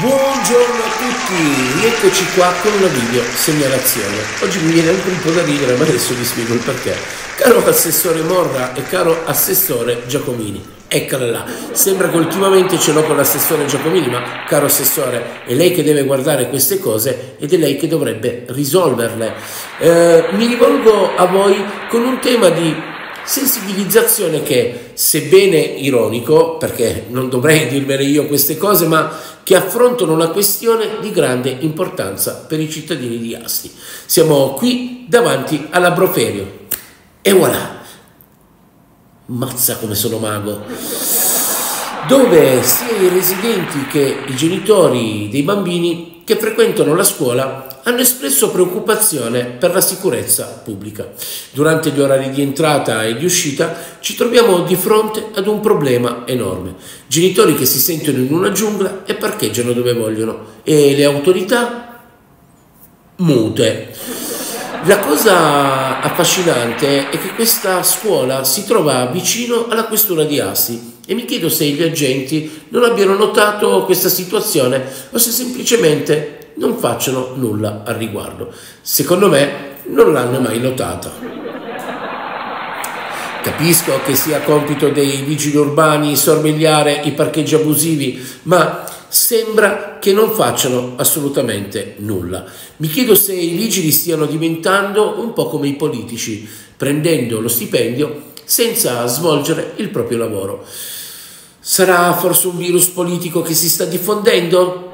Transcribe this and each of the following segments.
Buongiorno a tutti, rieccoci qua con una video segnalazione. Oggi mi viene anche un po' da ridere, ma adesso vi spiego il perché. Caro assessore Morra e caro assessore Giacomini, eccola là. Sembra che ultimamente ce l'ho con l'assessore Giacomini, ma caro assessore, è lei che deve guardare queste cose ed è lei che dovrebbe risolverle. Eh, mi rivolgo a voi con un tema di sensibilizzazione che, sebbene ironico, perché non dovrei dirvene io queste cose, ma che affrontano una questione di grande importanza per i cittadini di Asti. Siamo qui davanti alla Broferio e voilà! Mazza come sono mago! Dove sia i residenti che i genitori dei bambini che frequentano la scuola hanno espresso preoccupazione per la sicurezza pubblica. Durante gli orari di entrata e di uscita ci troviamo di fronte ad un problema enorme. Genitori che si sentono in una giungla e parcheggiano dove vogliono e le autorità mute. La cosa affascinante è che questa scuola si trova vicino alla questura di Assi e mi chiedo se gli agenti non abbiano notato questa situazione o se semplicemente non facciano nulla al riguardo. Secondo me non l'hanno mai notata. Capisco che sia compito dei vigili urbani sorvegliare i parcheggi abusivi, ma sembra che non facciano assolutamente nulla. Mi chiedo se i vigili stiano diventando un po' come i politici, prendendo lo stipendio senza svolgere il proprio lavoro. Sarà forse un virus politico che si sta diffondendo?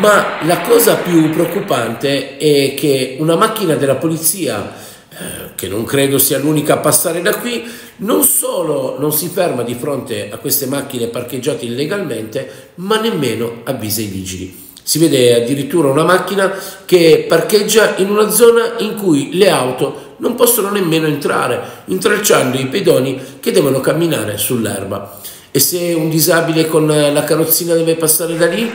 ma la cosa più preoccupante è che una macchina della polizia, eh, che non credo sia l'unica a passare da qui, non solo non si ferma di fronte a queste macchine parcheggiate illegalmente, ma nemmeno avvisa i vigili. Si vede addirittura una macchina che parcheggia in una zona in cui le auto non possono nemmeno entrare, intralciando i pedoni che devono camminare sull'erba. E se un disabile con la carrozzina deve passare da lì?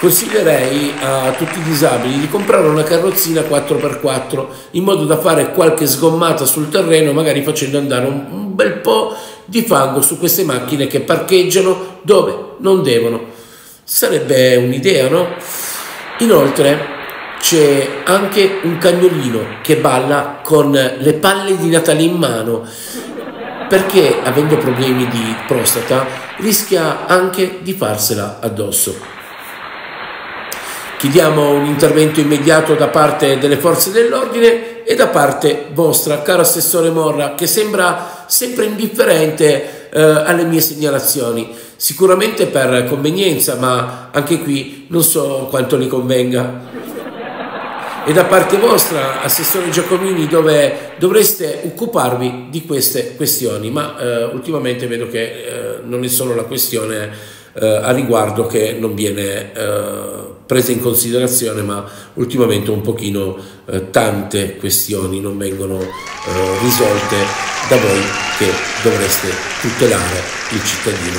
Consiglierei a tutti i disabili di comprare una carrozzina 4x4 in modo da fare qualche sgommata sul terreno, magari facendo andare un, bel po' di fango su queste macchine che parcheggiano dove non devono. Sarebbe un'idea, no? Inoltre c'è anche un cagnolino che balla con le palle di Natale in mano perché avendo problemi di prostata rischia anche di farsela addosso. Chiediamo un intervento immediato da parte delle forze dell'ordine e da parte vostra, caro Assessore Morra, che sembra sempre indifferente eh, alle mie segnalazioni. Sicuramente per convenienza, ma anche qui non so quanto li convenga. E da parte vostra, Assessore Giacomini, dove dovreste occuparvi di queste questioni, ma eh, ultimamente vedo che eh, non è solo la questione eh, a riguardo che non viene eh, prese in considerazione, ma ultimamente un pochino eh, tante questioni non vengono eh, risolte da voi che dovreste tutelare il cittadino.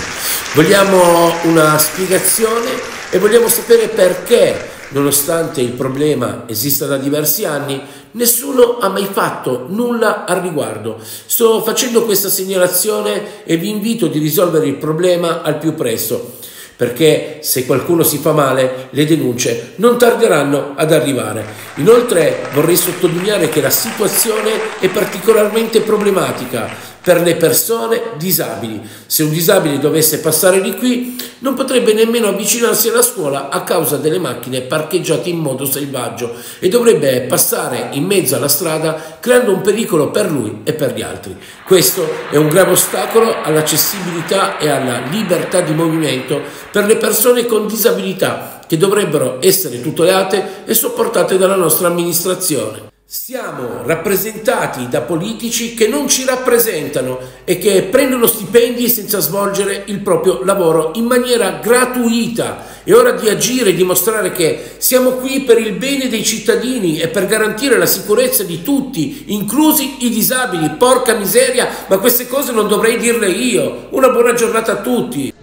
Vogliamo una spiegazione e vogliamo sapere perché, nonostante il problema esista da diversi anni, nessuno ha mai fatto nulla al riguardo. Sto facendo questa segnalazione e vi invito di risolvere il problema al più presto perché se qualcuno si fa male le denunce non tarderanno ad arrivare. Inoltre vorrei sottolineare che la situazione è particolarmente problematica per le persone disabili. Se un disabile dovesse passare di qui non potrebbe nemmeno avvicinarsi alla scuola a causa delle macchine parcheggiate in modo selvaggio e dovrebbe passare in mezzo alla strada creando un pericolo per lui e per gli altri. Questo è un grave ostacolo all'accessibilità e alla libertà di movimento per le persone con disabilità che dovrebbero essere tutelate e sopportate dalla nostra amministrazione. Siamo rappresentati da politici che non ci rappresentano e che prendono stipendi senza svolgere il proprio lavoro in maniera gratuita. È ora di agire e dimostrare che siamo qui per il bene dei cittadini e per garantire la sicurezza di tutti, inclusi i disabili. Porca miseria, ma queste cose non dovrei dirle io. Una buona giornata a tutti.